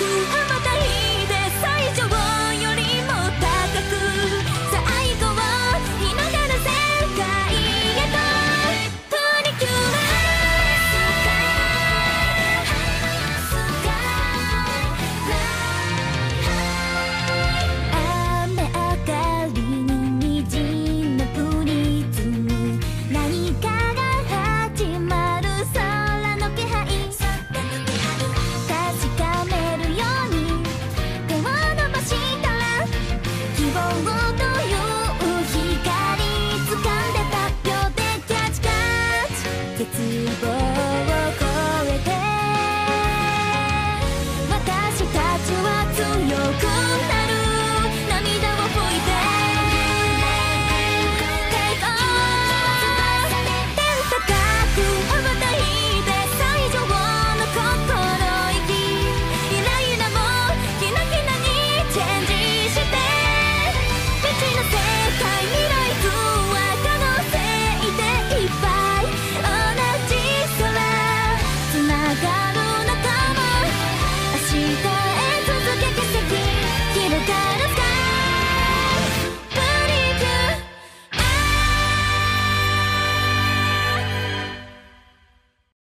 You.